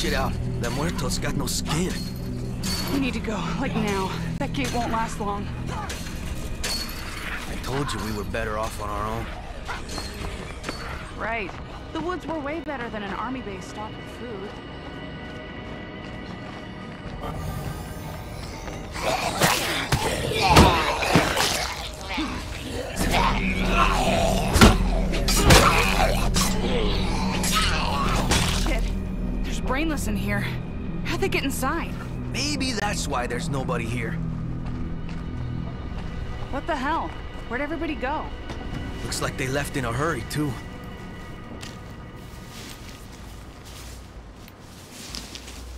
Shit out. The muerto's got no skin. We need to go, like now. That gate won't last long. I told you we were better off on our own. Right. The woods were way better than an army base stocked with food. Shit. Brainless in here. How'd they get inside? Maybe that's why there's nobody here. What the hell? Where'd everybody go? Looks like they left in a hurry, too.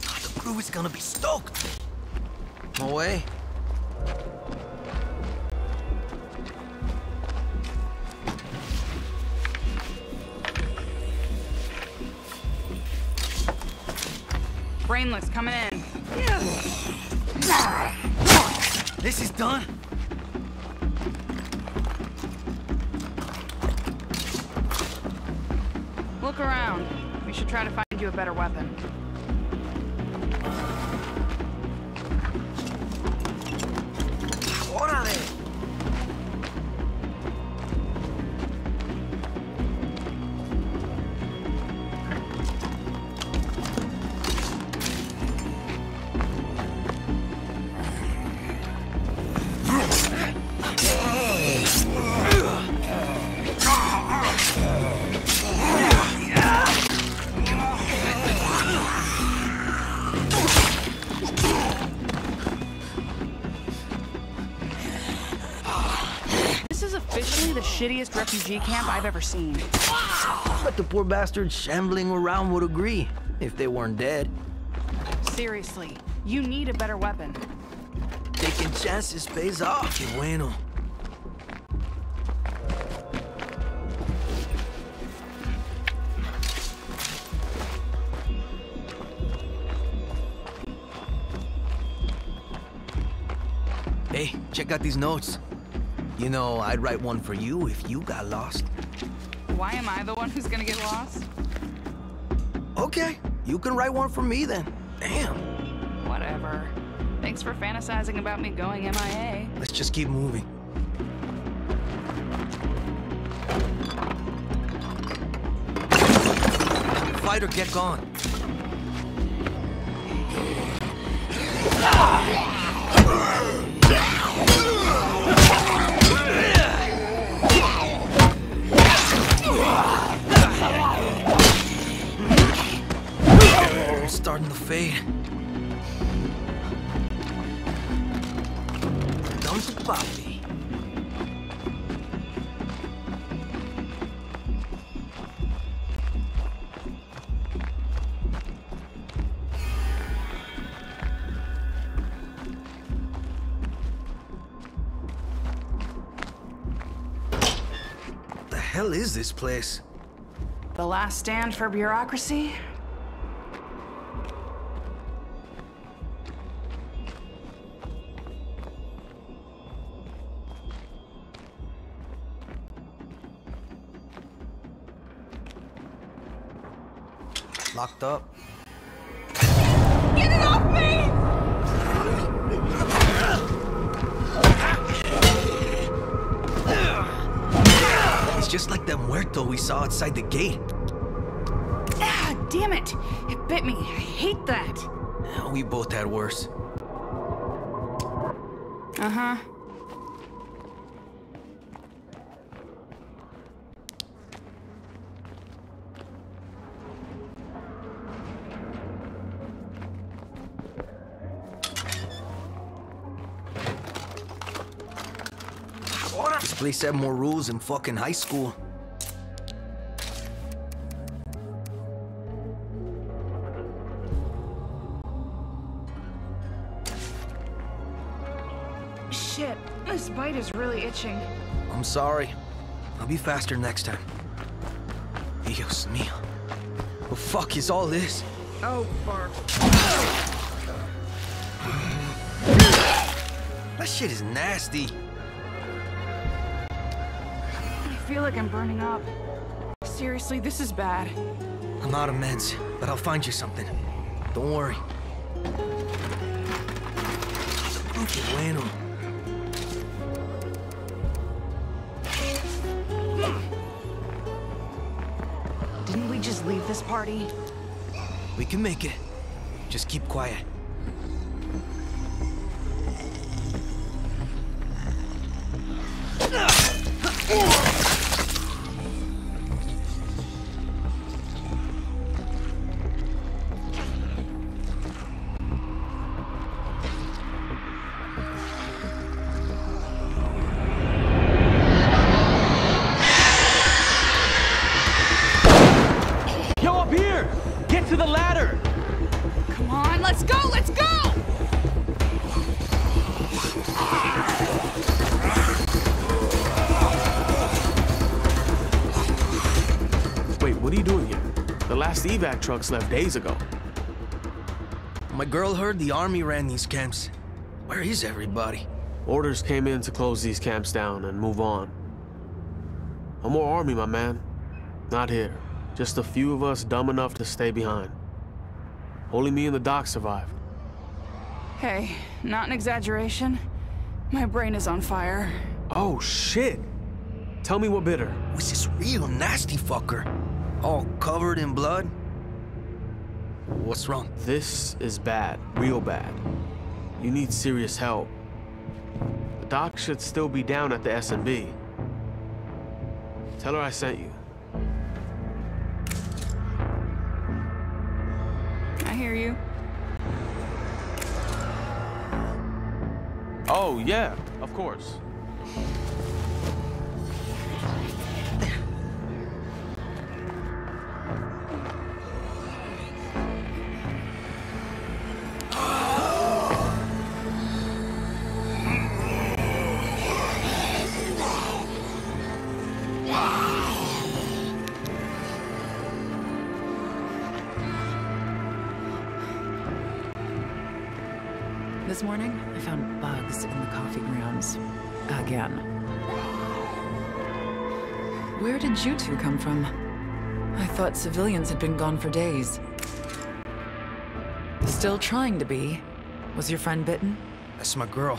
Ah, the crew is gonna be stoked. No way. Brainless coming in. This is done. Look around. We should try to find you a better weapon. Shittiest refugee camp I've ever seen. But the poor bastards shambling around would agree, if they weren't dead. Seriously, you need a better weapon. Taking chances pays off, que bueno. Hey, check out these notes. You know, I'd write one for you if you got lost. Why am I the one who's gonna get lost? Okay, you can write one for me then. Damn. Whatever. Thanks for fantasizing about me going MIA. Let's just keep moving. Fight or get gone. Ah! Starting to fade. Comes the puppy. The hell is this place? The last stand for bureaucracy? Locked up. Get it off me! It's just like that muerto we saw outside the gate. Ah, damn it! It bit me. I hate that. We both had worse. Uh place had more rules than fucking high school. Shit, this bite is really itching. I'm sorry. I'll be faster next time. Dios mío. What fuck is all this? Oh, bark. That shit is nasty. Feel like I'm burning up. Seriously, this is bad. I'm out of meds, but I'll find you something. Don't worry. Bueno. Didn't we just leave this party? We can make it. Just keep quiet. Get to the ladder! Come on, let's go, let's go! Wait, what are you doing here? The last evac trucks left days ago. My girl heard the army ran these camps. Where is everybody? Orders came in to close these camps down and move on. No more army, my man. Not here. Just a few of us dumb enough to stay behind. Only me and the doc survived. Hey, not an exaggeration. My brain is on fire. Oh, shit! Tell me what bit her. Was this real nasty fucker? All covered in blood? What's wrong? This is bad. Real bad. You need serious help. The doc should still be down at the S&B. Tell her I sent you. You. Oh, yeah, of course. Again. Where did you two come from? I thought civilians had been gone for days. Still trying to be. Was your friend bitten? That's my girl.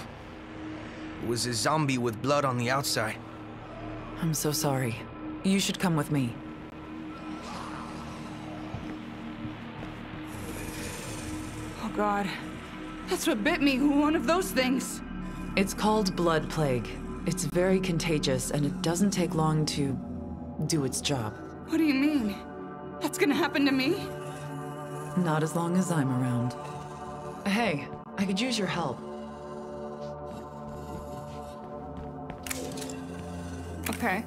It was a zombie with blood on the outside. I'm so sorry. You should come with me. Oh god. That's what bit me, one of those things. It's called blood plague. It's very contagious, and it doesn't take long to do its job. What do you mean? That's gonna happen to me? Not as long as I'm around. Hey, I could use your help. Okay.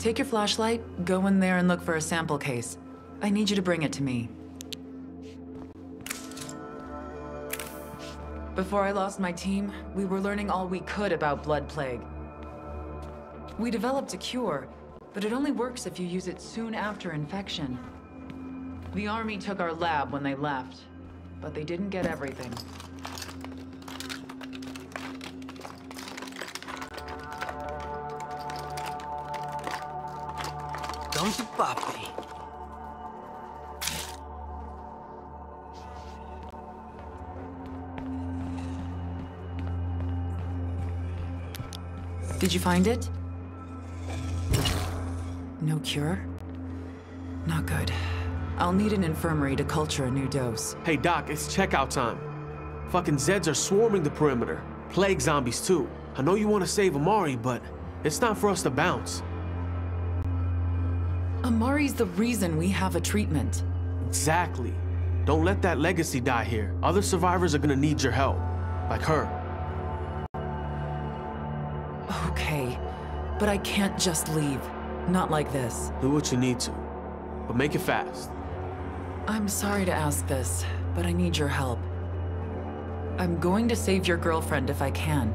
Take your flashlight, go in there and look for a sample case. I need you to bring it to me. Before I lost my team, we were learning all we could about blood plague. We developed a cure, but it only works if you use it soon after infection. The army took our lab when they left, but they didn't get everything. Come to Papi. Did you find it? No cure? Not good. I'll need an infirmary to culture a new dose. Hey, Doc, it's checkout time. Fucking Zeds are swarming the perimeter. Plague zombies, too. I know you want to save Amari, but it's not for us to bounce. Amari's the reason we have a treatment. Exactly. Don't let that legacy die here. Other survivors are gonna need your help. Like her. But I can't just leave. Not like this. Do what you need to. But make it fast. I'm sorry to ask this, but I need your help. I'm going to save your girlfriend if I can.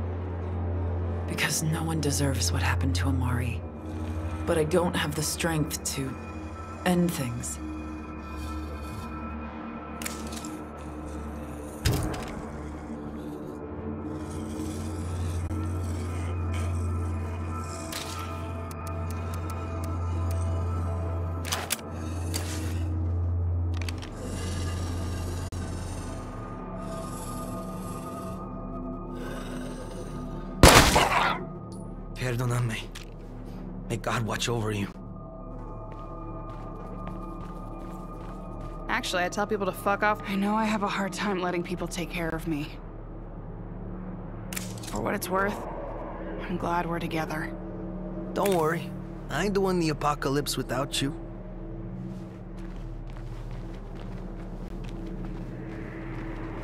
Because no one deserves what happened to Amari. But I don't have the strength to end things. Perdóname. May God watch over you. Actually, I tell people to fuck off. I know I have a hard time letting people take care of me. For what it's worth, I'm glad we're together. Don't worry. I ain't doing the apocalypse without you.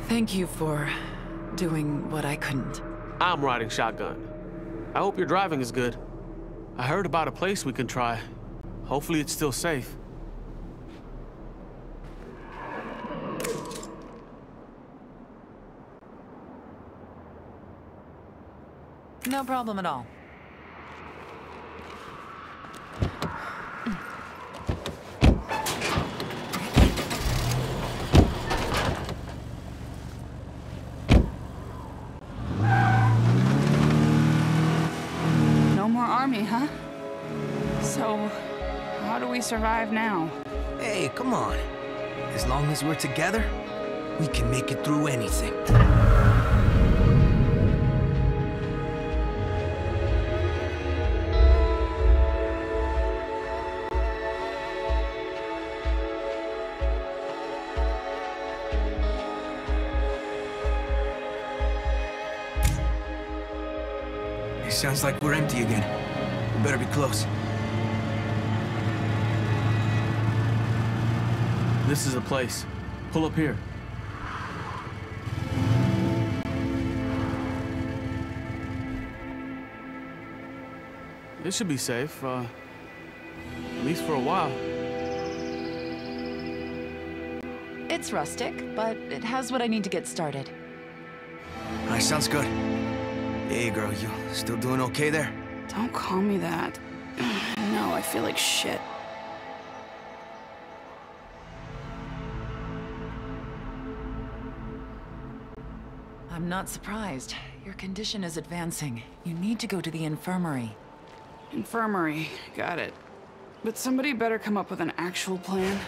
Thank you for doing what I couldn't. I'm riding shotgun. I hope your driving is good. I heard about a place we can try. Hopefully it's still safe. No problem at all. Survive now? Hey, come on. As long as we're together, we can make it through anything. It sounds like we're empty again. We better be close. This is the place. Pull up here. This should be safe, uh, at least for a while. It's rustic, but it has what I need to get started. Alright, sounds good. Hey, girl, you still doing okay there? Don't call me that. No, I feel like shit. I'm not surprised. Your condition is advancing. You need to go to the infirmary. Infirmary, got it. But somebody better come up with an actual plan.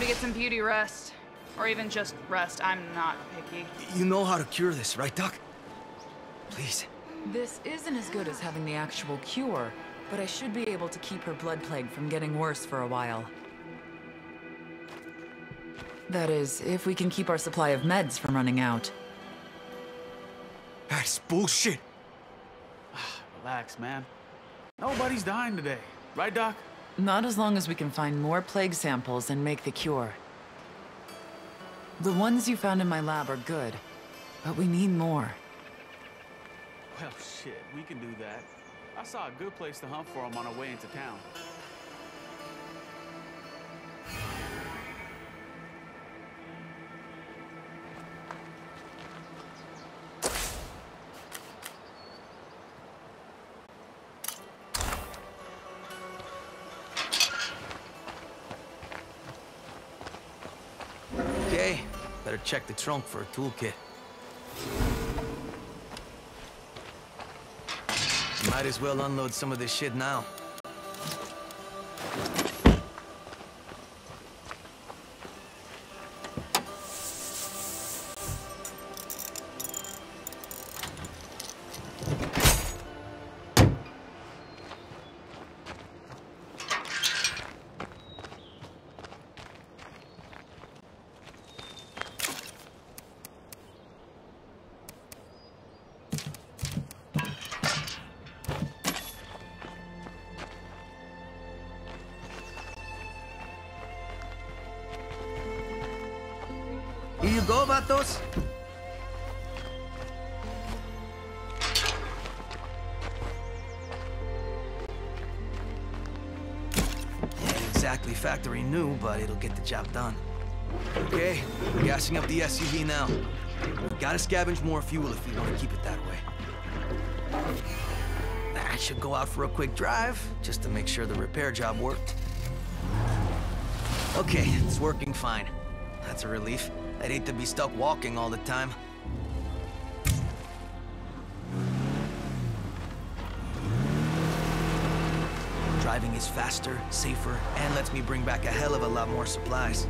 To get some beauty rest. Or even just rest. I'm not picky. You know how to cure this, right, Doc? Please. This isn't as good as having the actual cure, but I should be able to keep her blood plague from getting worse for a while. That is, if we can keep our supply of meds from running out. That's bullshit. Ah, relax, man. Nobody's dying today. Right, Doc? Not as long as we can find more plague samples and make the cure. The ones you found in my lab are good, but we need more. Well, shit, we can do that. I saw a good place to hunt for them on our way into town. Better check the trunk for a toolkit. Might as well unload some of this shit now. Vatos. Exactly factory new, but it'll get the job done. Okay, we're gassing up the SUV now. We Gotta scavenge more fuel if we want to keep it that way. I should go out for a quick drive, just to make sure the repair job worked. Okay, it's working fine. That's a relief. I'd hate to be stuck walking all the time. Driving is faster, safer, and lets me bring back a hell of a lot more supplies.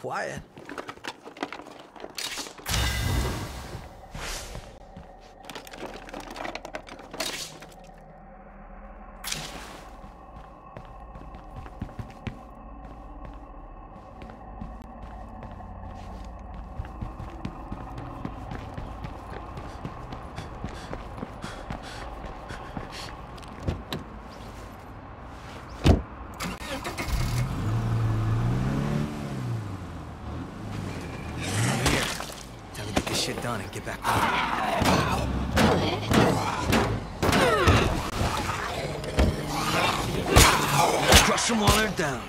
Quiet. Done and get back home. Crush them while they're down.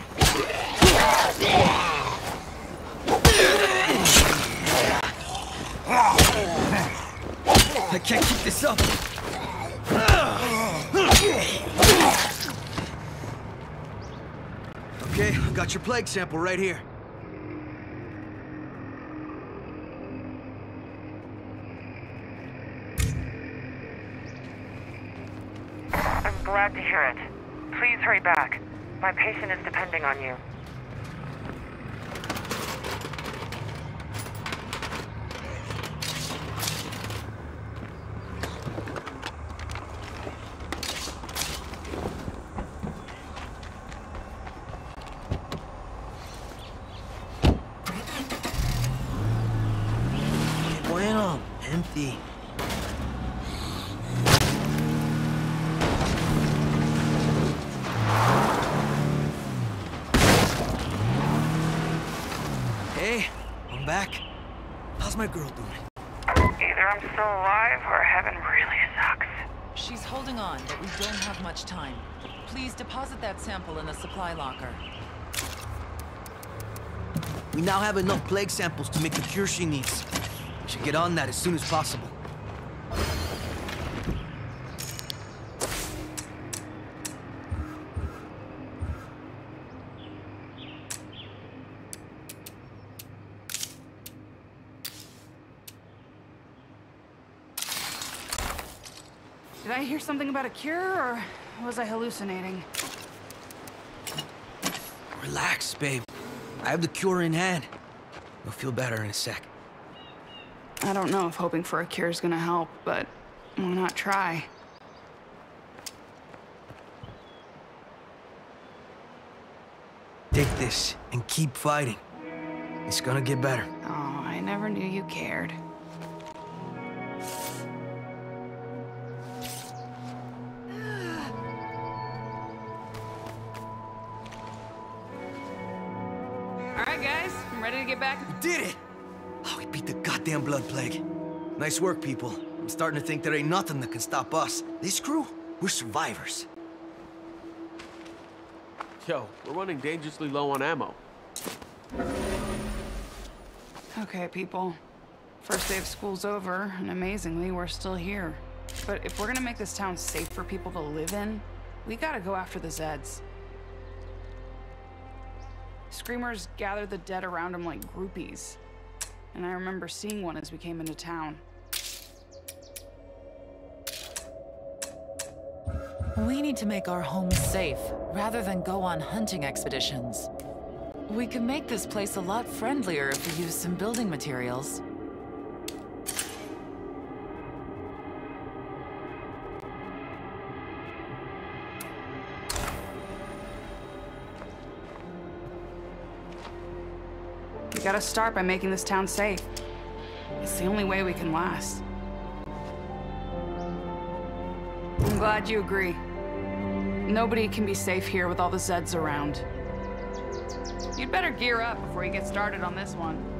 I can't keep this up. Okay, I got your plague sample right here. My patient is depending on you. Hey, I'm back. How's my girl doing? Either I'm still alive or heaven really sucks. She's holding on, but we don't have much time. Please deposit that sample in the supply locker. We now have enough plague samples to make the cure she needs. We should get on that as soon as possible. Did I hear something about a cure, or was I hallucinating? Relax, babe. I have the cure in hand. You'll feel better in a sec. I don't know if hoping for a cure is gonna help, but why not try? Take this and keep fighting. It's gonna get better. Oh, I never knew you cared. Did it! Oh, we beat the goddamn blood plague. Nice work, people. I'm starting to think there ain't nothing that can stop us. This crew, we're survivors. Yo, we're running dangerously low on ammo. Okay, people. First day of school's over, and amazingly, we're still here. But if we're gonna make this town safe for people to live in, we gotta go after the Zeds. Screamers gather the dead around them like groupies. And I remember seeing one as we came into town. We need to make our home safe, rather than go on hunting expeditions. We could make this place a lot friendlier if we use some building materials. We gotta start by making this town safe. It's the only way we can last. I'm glad you agree. Nobody can be safe here with all the Zeds around. You'd better gear up before you get started on this one.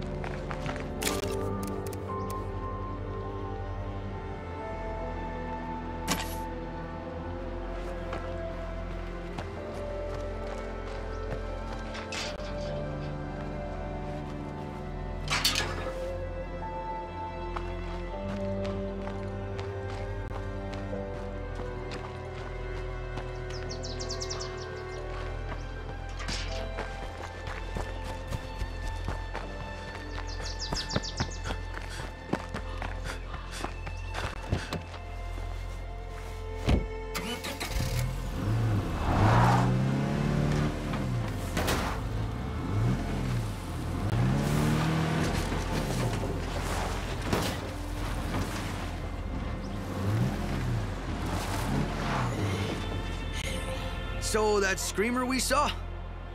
So, that screamer we saw?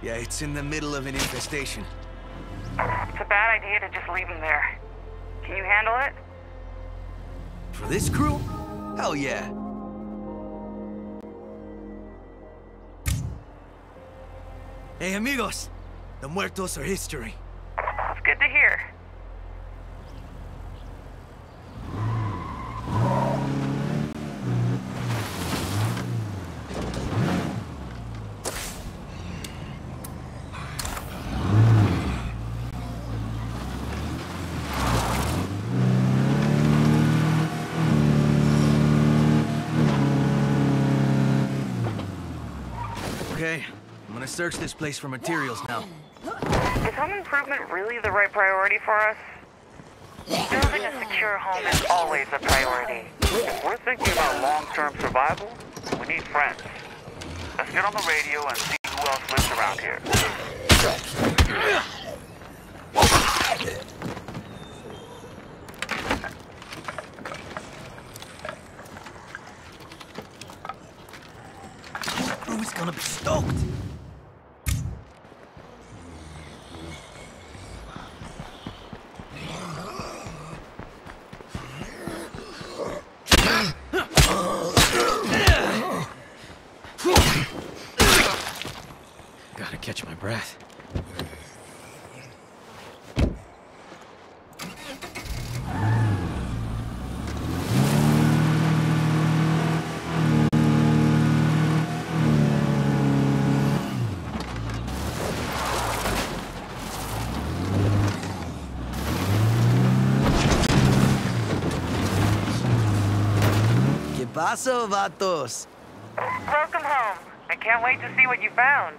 Yeah, it's in the middle of an infestation. It's a bad idea to just leave him there. Can you handle it? For this crew? Hell yeah. Hey, amigos. The muertos are history. It's good to hear. Okay, I'm gonna search this place for materials now. Is home improvement really the right priority for us? Building a secure home is always a priority. If we're thinking about long-term survival, we need friends. Let's get on the radio and see who else lives around here. Is gonna be stoked. Paso, vatos? Welcome home. I can't wait to see what you found.